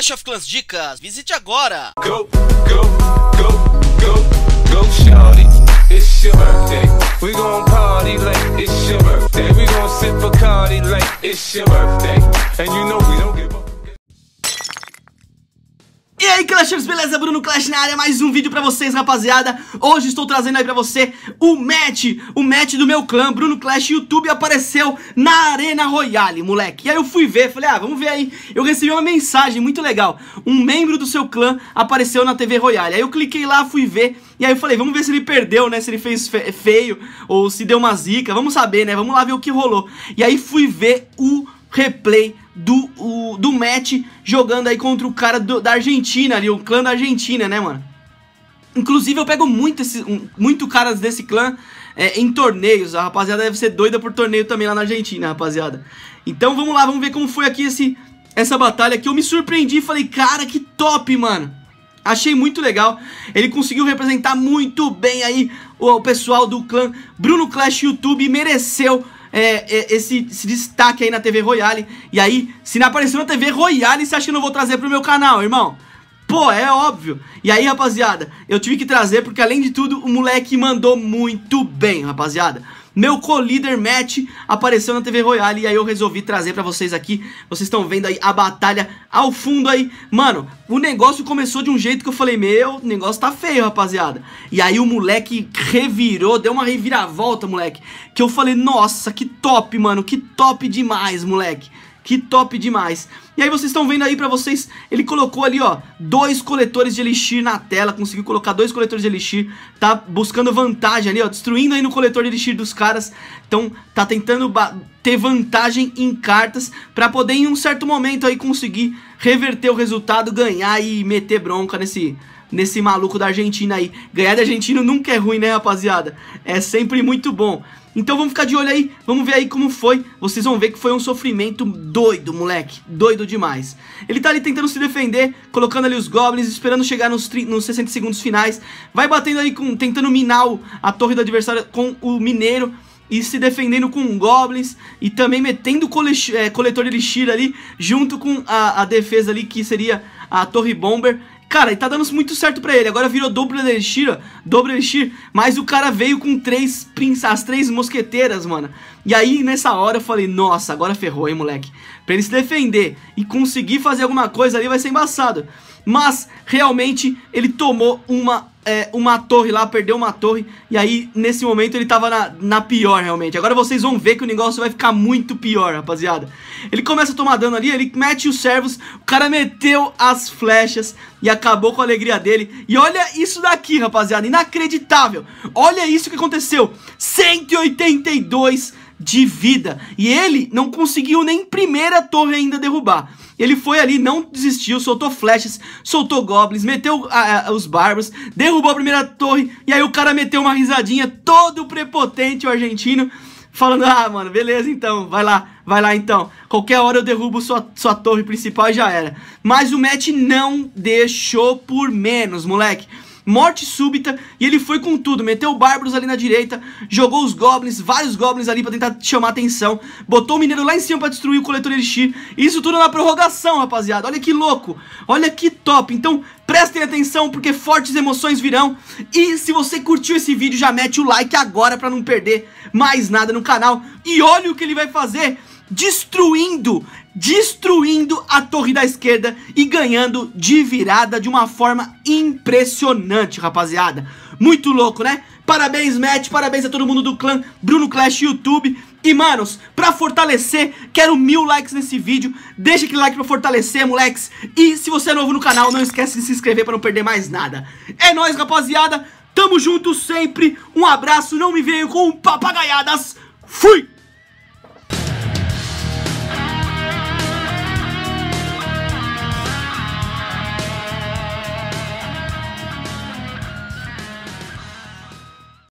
Clash of Clans Dicas, visite agora! Go, go, go, go, go, shorty. It's your birthday. We gon' party like it's your birthday. We gon' sip like it's your birthday. And you know we aí, Clashers, beleza? Bruno Clash na área, mais um vídeo pra vocês, rapaziada. Hoje estou trazendo aí pra você o match, o match do meu clã, Bruno Clash. YouTube apareceu na Arena Royale, moleque. E aí eu fui ver, falei, ah, vamos ver aí. Eu recebi uma mensagem muito legal. Um membro do seu clã apareceu na TV Royale. Aí eu cliquei lá, fui ver. E aí eu falei, vamos ver se ele perdeu, né, se ele fez feio Ou se deu uma zica, vamos saber, né, vamos lá ver o que rolou. E aí fui ver o replay do, o, do match jogando aí contra o cara do, da Argentina ali, o clã da Argentina, né, mano? Inclusive eu pego muito, esse, um, muito caras desse clã é, em torneios, a rapaziada deve ser doida por torneio também lá na Argentina, rapaziada. Então vamos lá, vamos ver como foi aqui esse, essa batalha que eu me surpreendi e falei, cara, que top, mano. Achei muito legal, ele conseguiu representar muito bem aí o, o pessoal do clã Bruno Clash YouTube mereceu é, é, esse, esse, destaque aí na TV Royale. E aí, se não apareceu na TV Royale, você acha que eu não vou trazer pro meu canal, irmão? Pô, é óbvio. E aí, rapaziada, eu tive que trazer porque, além de tudo, o moleque mandou muito bem, rapaziada. Meu co-líder Matt apareceu na TV Royale e aí eu resolvi trazer pra vocês aqui. Vocês estão vendo aí a batalha ao fundo aí. Mano, o negócio começou de um jeito que eu falei, meu, o negócio tá feio, rapaziada. E aí o moleque revirou, deu uma reviravolta, moleque. Que eu falei, nossa, que top, mano, que top demais, moleque. Que top demais. E aí vocês estão vendo aí pra vocês, ele colocou ali, ó, dois coletores de Elixir na tela, conseguiu colocar dois coletores de Elixir, tá buscando vantagem ali, ó, destruindo aí no coletor de Elixir dos caras, então tá tentando ter vantagem em cartas pra poder em um certo momento aí conseguir reverter o resultado, ganhar e meter bronca nesse nesse maluco da Argentina aí. Ganhar da Argentina nunca é ruim, né, rapaziada? É sempre muito bom. Então vamos ficar de olho aí, vamos ver aí como foi. Vocês vão ver que foi um sofrimento doido, moleque. Doido demais. Ele tá ali tentando se defender, colocando ali os goblins, esperando chegar nos, nos 60 segundos finais. Vai batendo aí, com, tentando minar o, a torre do adversário com o mineiro e se defendendo com goblins e também metendo cole, é, coletor de elixir ali junto com a, a, defesa ali que seria a torre bomber Cara, e tá dando muito certo pra ele. Agora virou dobro Elixir, ó. Dobro Elixir. Mas o cara veio com três as três mosqueteiras, mano. E aí, nessa hora, eu falei, nossa, agora ferrou, hein, moleque. Pra ele se defender e conseguir fazer alguma coisa ali vai ser embaçado. Mas, realmente, ele tomou uma é, uma torre lá, perdeu uma torre E aí, nesse momento, ele tava na, na pior, realmente. Agora vocês vão ver que o negócio vai ficar muito pior, rapaziada. Ele começa a tomar dano ali, ele mete os servos O cara meteu as flechas E acabou com a alegria dele. E olha isso daqui, rapaziada, inacreditável. Olha isso que aconteceu. 182 de vida E ele não conseguiu nem primeira torre ainda derrubar ele foi ali, não desistiu, soltou flechas, soltou goblins, meteu a, a, os bárbaros, derrubou a primeira torre, e aí o cara meteu uma risadinha, todo prepotente o argentino, falando, ah, mano, beleza então, vai lá, vai lá então. Qualquer hora eu derrubo sua, sua torre principal e já era. Mas o Matt não deixou por menos, moleque morte súbita, e ele foi com tudo, meteu bárbaros ali na direita, jogou os goblins, vários goblins ali pra tentar chamar atenção, botou o mineiro lá em cima pra destruir o coletor Elixir, isso tudo na prorrogação, rapaziada, olha que louco, olha que top, então prestem atenção porque fortes emoções virão, e se você curtiu esse vídeo, já mete o like agora pra não perder mais nada no canal, e olha o que ele vai fazer, destruindo destruindo a torre da esquerda e ganhando de virada de uma forma impressionante, rapaziada. Muito louco, né? Parabéns, Matt, parabéns a todo mundo do clã Bruno Clash YouTube. E, manos, pra fortalecer, quero mil likes nesse vídeo. Deixa aquele like pra fortalecer, moleques. E se você é novo no canal, não esquece de se inscrever pra não perder mais nada. É nóis, rapaziada. Tamo junto sempre. Um abraço, não me venho com papagaiadas. Fui!